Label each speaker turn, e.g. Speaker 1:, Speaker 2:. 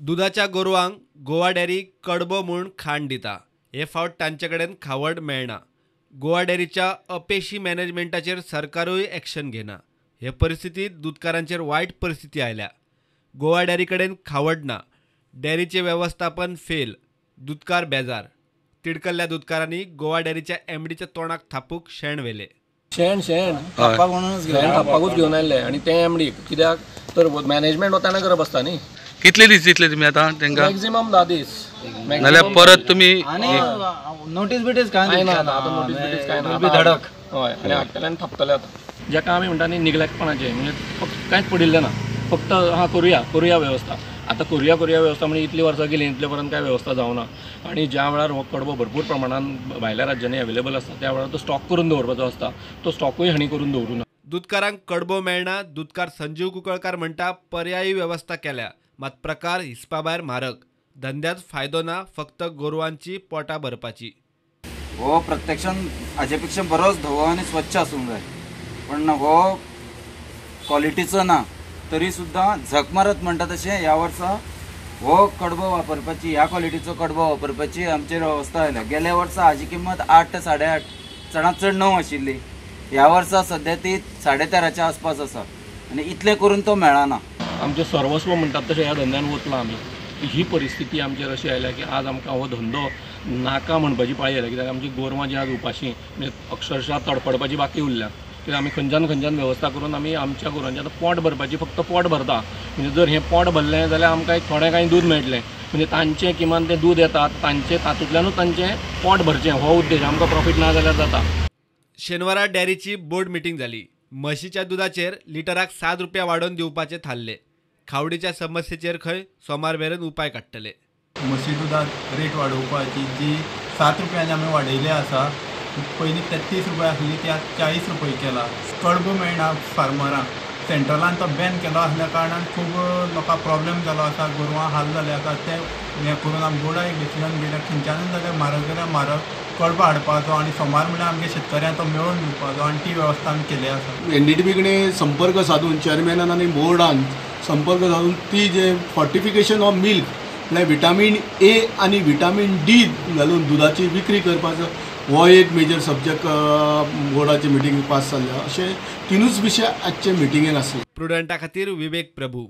Speaker 1: दुधाच्या गोरवांक गोवा डेअरी कडबो म्हूण खाण दिता. हे फावट तांचे कडेन खावड मेळना. गोवा डेअरीच्या अपेशी मॅनेजमेंटाचेर सरकारूय एक्शन घेना. हे परिस्थितीत दुधकारांचेर वायट परिस्थिती आयल्या गोवा डेअरी कडेन खावड ना. डेअरीचे वेवस्थापन फेल दुधकार बेजार. तिडकल्ल्या दुधकारांनी गोवा डेअरीच्या एमडीच्या तोंडाक थापूक शेण वेले.
Speaker 2: शेण शेण. थापपाक म्हणूनच शेण थापपाकूच घेवन आयले आनी ते एमडी कित्याक? तर मॅनेजमेंट हो तेन्ना करप आसता न्ही
Speaker 3: कितले दीस दितले तुमी आतां तांकां
Speaker 2: मॅक्झिमम धा दीस
Speaker 3: नाल्यार परत तुमी
Speaker 4: नोटीस बिटीस काय
Speaker 2: काय ना आतां नोटीस बिटीस काय ना
Speaker 4: धडक.
Speaker 2: हय आनी हाडटले आनी थापतले आतां. जेका आमी म्हणटा न्ही निग्लेक्टपणाचें म्हणजे फक्त कांयच पडिल्लें ना फक्त हा करुया करुया वेवस्था आतां करुया करुया वेवस्था म्हणजे इतली वर्सां गेली इतले पर्यंत काय वेवस्था जावना आनी ज्या वेळार हो कडबो भरपूर प्रमाणान भायल्या राज्यांनी अवेलेबल आसता त्या वेळार तो स्टॉक करून दवरपाचो आसता तो स्टॉकूय हाणी करून दवरूं ना.
Speaker 1: दुधकारांक कडबो मेळना दुधकार संजीव कुंकळकार म्हणटा पर्यायी वेवस्था केल्या. मात प्रकार हिसपा भायर म्हारग धंद्यात फायदो ना फक्त गोरवांची पोटां भरपाची
Speaker 4: हो प्रत्यक्षान हाजे पेक्षा बरोच धवो आनी स्वच्छ आसूंक जाय पण हो क्वॉलिटीचो ना तरी सुद्दां झक मारत म्हणटा तशें ह्या वर्सा हो कडबो वापरपाची ह्या क्वॉलिटीचो कडबो वापरपाची आमचेर अवस्था आयल्या गेल्या वर्सा हाजी किंमत आठ ते साडे आठ चडांत चड णव आशिल्ली ह्या वर्सा सध्या ती साडे तेराच्या आसपास आसा आनी इतलें करून तो मेळना
Speaker 2: आमचें सर्वस्व म्हणटात तशें ह्या धंद्यान वतलां आमी ही परिस्थिती आमचेर अशी आयल्या की आज आमकां हो धंदो नाका म्हणपाची पाळी आयल्या कित्याक आमची गोरवां जी आज उपाशी म्हणजे अक्षरशः तडफडपाची बाकी उरल्या. कित्याक आमी खंयच्यान खंयच्यान वेवस्था करून आमी आमच्या गोरवांचें आतां पोट भरपाची फक्त पोट भरता. म्हणजे जर हें पोट भरलें जाल्यार आमकां एक थोडें कांय दूद मेळटलें. म्हणजे तांचें किमान तें दूद येता तांचें तातूंतल्यानूच तांचें पोट भरचें. हो उद्देश आमकां प्रॉफीट ना जाल्यार जाता.
Speaker 1: शेनवारा डेअरीची बोर्ड मिटींग जाली म्हशीच्या दुधाचेर लिटराक सात रुपया वाडोवन दिवपाचें थारलें खावडीच्या समस्येचेर खंय सोमार मेरेन उपाय काडटले.
Speaker 5: म्हशी दुधात रेट वाडोवपाची जी सात रुपयांनी आमी वाडयली आसा पयलीं तेत्तीस रुपया आसली ती आतां चाळीस रुपया केला. कडबो मेळना फार्मरांक सेंट्रलान तो बॅन केलो आसल्या कारणान खूब लोकांक प्रॉब्लेम जालो आसा गोरवां हाल जाले आसा ते हें करून आमी बोर्डा एक डिसिजन घेतलें. खंयच्यानूय जाल्यार म्हारग जाल्यार म्हारग कडबो हाडपाचो आनी सोमार म्हळ्यार आमच्या शेतकऱ्यांक तो मेळोवन दिवपाचो आनी ती वेवस्था आमी केली आसा.
Speaker 6: एन डी टी पी कडेन संपर्क साधून चॅरमॅनान आनी बोर्डान संपर्क साधून ती जे फॉर्टिफिकेशन ऑफ मिल्क म्हळ्यार विटामीन ए आनी विटामीन डी घालून दुधाची विक्री करपाचो हो एक मेजर सब्जेक्ट बोर्डाचे मिटींग पास जाल्ल्या अशे तिनूच विशय आजचे मिटिंगेन आसले
Speaker 1: प्रुडंटा खातीर विवेक प्रभू.